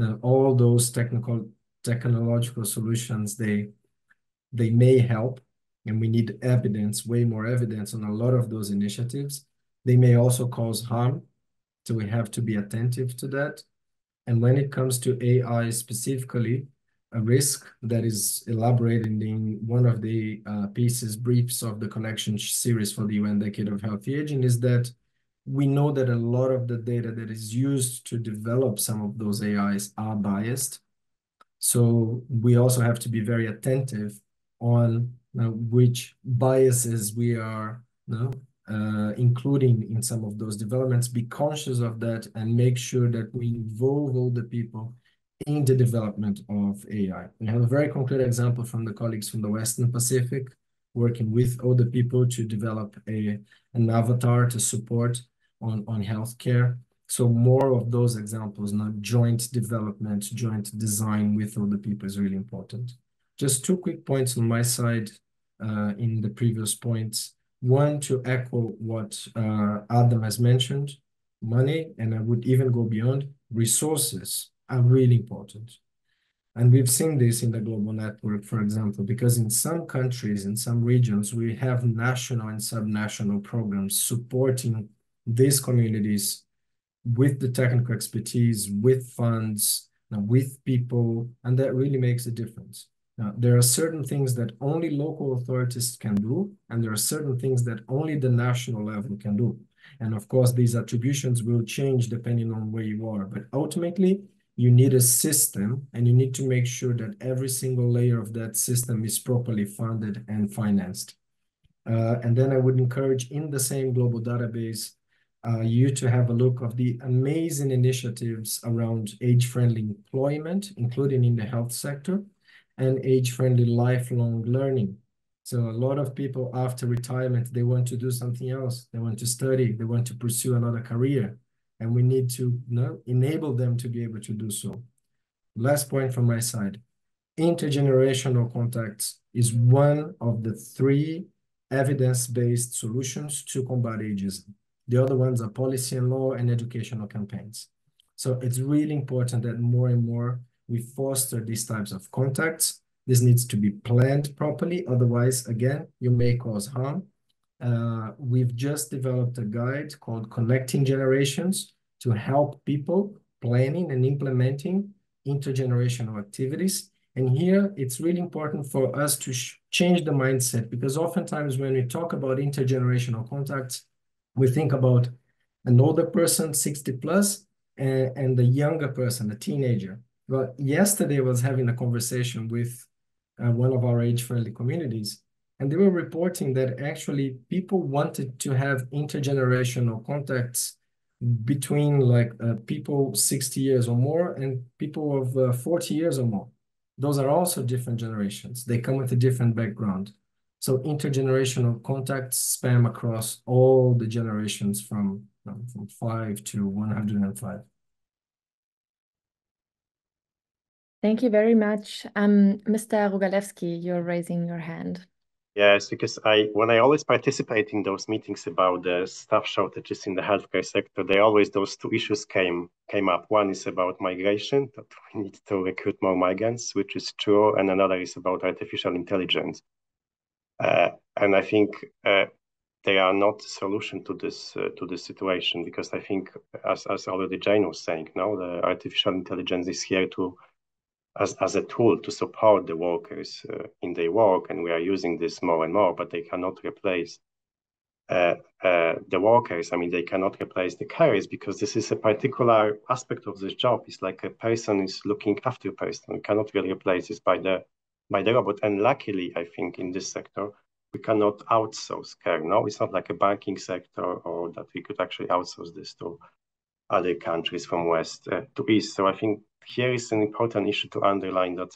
Speaker 5: uh, all those technical technological solutions, they they may help, and we need evidence, way more evidence on a lot of those initiatives. They may also cause harm, so we have to be attentive to that. And when it comes to AI specifically, a risk that is elaborated in one of the uh, pieces, briefs of the connection series for the UN Decade of Healthy Aging is that we know that a lot of the data that is used to develop some of those AIs are biased. So we also have to be very attentive on which biases we are you know, uh, including in some of those developments, be conscious of that and make sure that we involve all the people in the development of AI. We have a very concrete example from the colleagues from the Western Pacific, working with all the people to develop a, an avatar to support on, on healthcare. So more of those examples, not joint development, joint design with other people is really important. Just two quick points on my side uh, in the previous points. One, to echo what uh, Adam has mentioned, money, and I would even go beyond, resources are really important. And we've seen this in the global network, for example, because in some countries, in some regions, we have national and subnational programs supporting these communities with the technical expertise, with funds, with people, and that really makes a difference. Now, there are certain things that only local authorities can do, and there are certain things that only the national level can do. And of course, these attributions will change depending on where you are. But ultimately, you need a system, and you need to make sure that every single layer of that system is properly funded and financed. Uh, and then I would encourage in the same global database, uh, you to have a look of the amazing initiatives around age-friendly employment, including in the health sector and age-friendly lifelong learning. So a lot of people after retirement, they want to do something else. They want to study, they want to pursue another career. And we need to you know, enable them to be able to do so. Last point from my side. Intergenerational contacts is one of the three evidence-based solutions to combat ageism. The other ones are policy and law and educational campaigns. So it's really important that more and more we foster these types of contacts. This needs to be planned properly. Otherwise, again, you may cause harm. Uh, we've just developed a guide called Connecting Generations to help people planning and implementing intergenerational activities. And here it's really important for us to change the mindset because oftentimes when we talk about intergenerational contacts, we think about an older person, 60 plus, and, a younger person, a teenager. But yesterday I was having a conversation with uh, one of our age-friendly communities, and they were reporting that actually people wanted to have intergenerational contacts between like uh, people 60 years or more and people of uh, 40 years or more. Those are also different generations. They come with a different background. So intergenerational contacts span across all the generations from, um, from 5 to 105.
Speaker 1: Thank you very much. Um, Mr. Rogalewski, you're raising your hand.
Speaker 4: Yes, because I when I always participate in those meetings about the staff shortages in the healthcare sector, they always those two issues came came up. One is about migration, that we need to recruit more migrants, which is true, and another is about artificial intelligence. Uh, and I think uh, they are not the solution to this uh, to this situation because I think, as as already Jane was saying, now the artificial intelligence is here to as, as a tool to support the workers uh, in their work, and we are using this more and more, but they cannot replace uh, uh, the workers. I mean, they cannot replace the carers because this is a particular aspect of this job. It's like a person is looking after a person. Cannot really replace this by the by the robot. And luckily, I think in this sector, we cannot outsource care. No, it's not like a banking sector or that we could actually outsource this to other countries from west uh, to east. So I think here is an important issue to underline that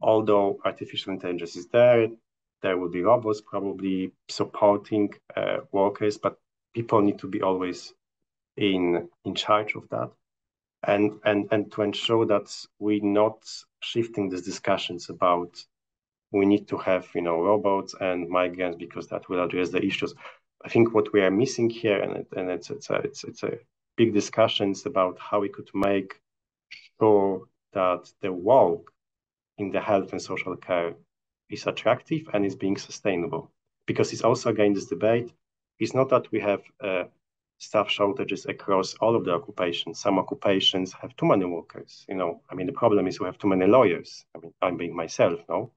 Speaker 4: although artificial intelligence is there, there will be robots probably supporting uh, workers, but people need to be always in in charge of that and and and to ensure that we're not shifting these discussions about we need to have you know robots and migrants because that will address the issues. I think what we are missing here and, it, and it's it's a, it's it's a big discussions about how we could make sure that the work in the health and social care is attractive and is being sustainable. Because it's also again this debate it's not that we have uh, staff shortages across all of the occupations. Some occupations have too many workers. You know, I mean, the problem is we have too many lawyers. I mean, I'm being myself, no?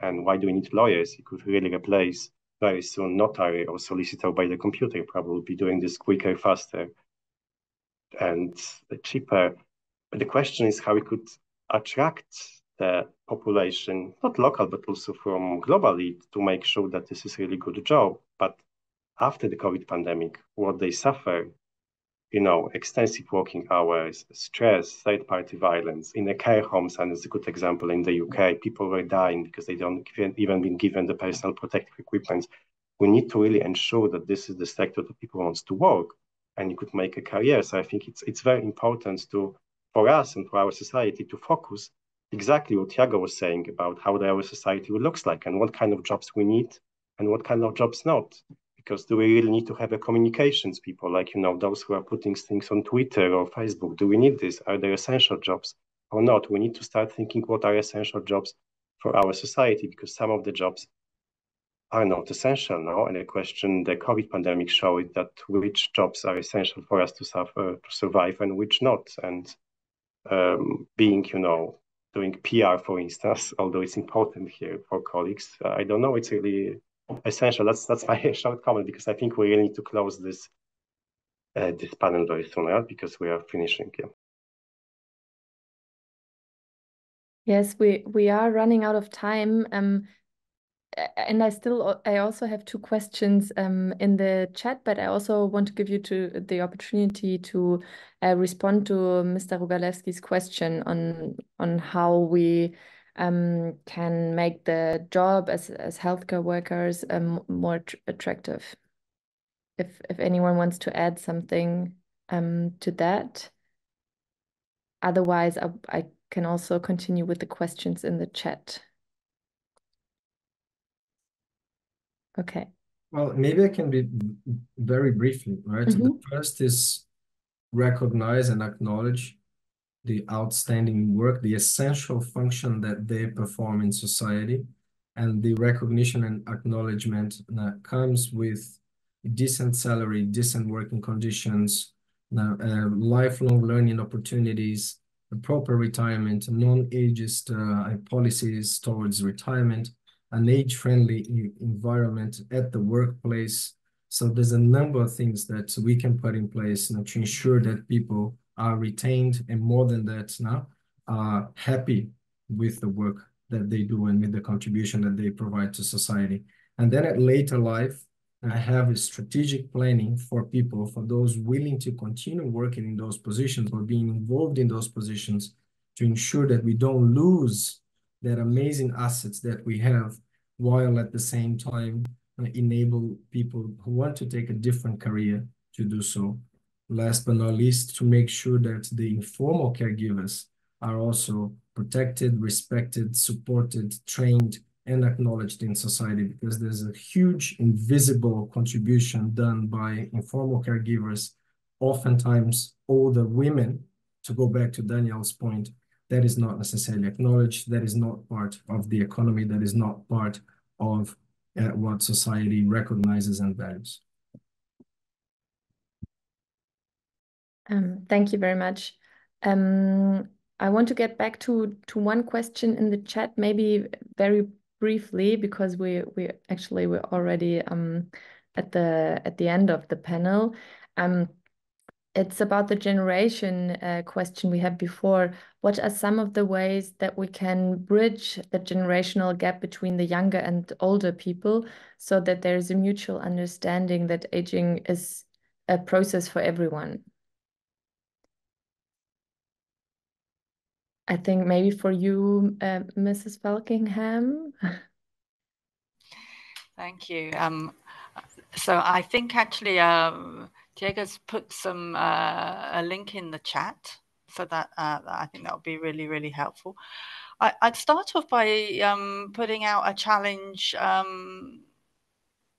Speaker 4: And why do we need lawyers? You could really replace very soon notary or solicitor by the computer, probably be doing this quicker, faster, and cheaper. But the question is how we could attract the population, not local, but also from globally, to make sure that this is really good job. But after the COVID pandemic, what they suffer, you know, extensive working hours, stress, third party violence in the care homes. And it's a good example in the UK, people were dying because they don't even been given the personal protective equipment. We need to really ensure that this is the sector that people wants to work and you could make a career. So I think it's it's very important to for us and for our society to focus exactly what Thiago was saying about how our society looks like and what kind of jobs we need and what kind of jobs not because do we really need to have a communications people? Like you know those who are putting things on twitter or facebook do we need this? Are there essential jobs or not? We need to start thinking what are essential jobs for our society because some of the jobs are not essential now and the question the covid pandemic showed that which jobs are essential for us to suffer to survive and which not. And um, being you know doing pr for instance although it's important here for colleagues i don't know it's really essential. That's that's my short comment because I think we really need to close this uh, this panel very soon, right? Because we are finishing. Yeah.
Speaker 1: Yes, we we are running out of time. Um, and I still I also have two questions um in the chat, but I also want to give you to the opportunity to uh, respond to Mr. Rogalewski's question on on how we um, can make the job as, as healthcare workers um, more attractive. If, if anyone wants to add something um, to that. Otherwise, I, I can also continue with the questions in the chat. Okay.
Speaker 5: Well, maybe I can be very briefly, right? Mm -hmm. So the first is recognize and acknowledge the outstanding work, the essential function that they perform in society, and the recognition and acknowledgement that comes with decent salary, decent working conditions, uh, uh, lifelong learning opportunities, a proper retirement, non-ageist uh, policies towards retirement, an age-friendly environment at the workplace. So there's a number of things that we can put in place you know, to ensure that people are retained and more than that now are happy with the work that they do and with the contribution that they provide to society. And then at later life, I have a strategic planning for people, for those willing to continue working in those positions or being involved in those positions to ensure that we don't lose that amazing assets that we have while at the same time uh, enable people who want to take a different career to do so last but not least, to make sure that the informal caregivers are also protected, respected, supported, trained, and acknowledged in society because there's a huge invisible contribution done by informal caregivers, oftentimes older women, to go back to Daniele's point, that is not necessarily acknowledged, that is not part of the economy, that is not part of uh, what society recognizes and values.
Speaker 1: Um, thank you very much. Um, I want to get back to to one question in the chat, maybe very briefly, because we we actually we're already um, at the at the end of the panel. Um, it's about the generation uh, question we had before. What are some of the ways that we can bridge the generational gap between the younger and older people so that there is a mutual understanding that aging is a process for everyone? I think maybe for you, uh, Mrs. Falkingham.
Speaker 2: Thank you. Um, so I think actually um, Thiago's put some uh, a link in the chat, so that uh, I think that would be really really helpful. I, would start off by um, putting out a challenge um,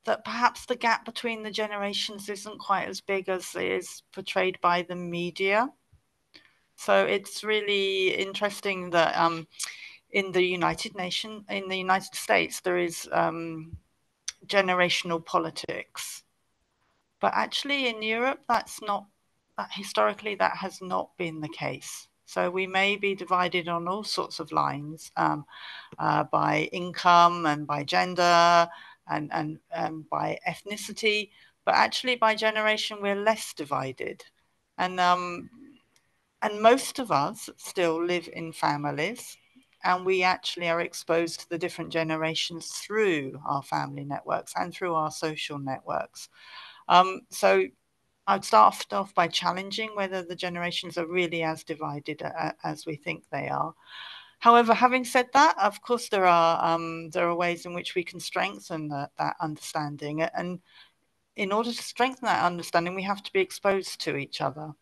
Speaker 2: that perhaps the gap between the generations isn't quite as big as is portrayed by the media. So it's really interesting that um, in the United Nation, in the United States, there is um, generational politics, but actually in Europe, that's not that historically that has not been the case. So we may be divided on all sorts of lines um, uh, by income and by gender and, and, and by ethnicity, but actually by generation we're less divided. And um, and most of us still live in families and we actually are exposed to the different generations through our family networks and through our social networks. Um, so I'd start off by challenging whether the generations are really as divided as we think they are. However, having said that, of course, there are um, there are ways in which we can strengthen the, that understanding, and in order to strengthen that understanding, we have to be exposed to each other.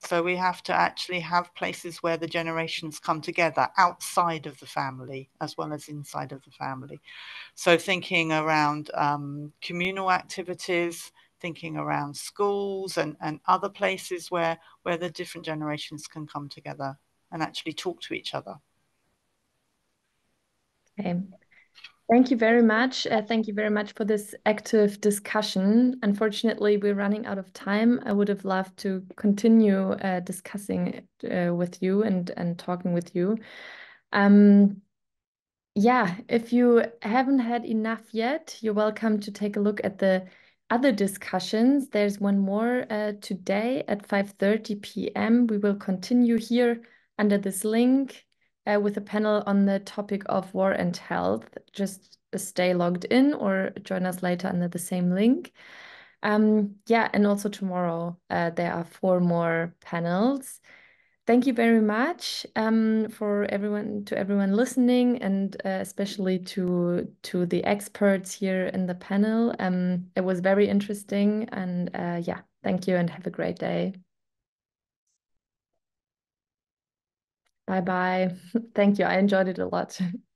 Speaker 2: So we have to actually have places where the generations come together outside of the family as well as inside of the family. So thinking around um, communal activities, thinking around schools and, and other places where, where the different generations can come together and actually talk to each other.
Speaker 1: Okay. Thank you very much. Uh, thank you very much for this active discussion. Unfortunately, we're running out of time. I would have loved to continue uh, discussing uh, with you and, and talking with you. Um, yeah, if you haven't had enough yet, you're welcome to take a look at the other discussions. There's one more uh, today at 5.30 p.m. We will continue here under this link uh, with a panel on the topic of war and health. Just stay logged in or join us later under the same link. Um, yeah, and also tomorrow uh, there are four more panels. Thank you very much um, for everyone to everyone listening, and uh, especially to to the experts here in the panel. Um, it was very interesting, and uh, yeah, thank you, and have a great day. Bye bye. Thank you. I enjoyed it a lot.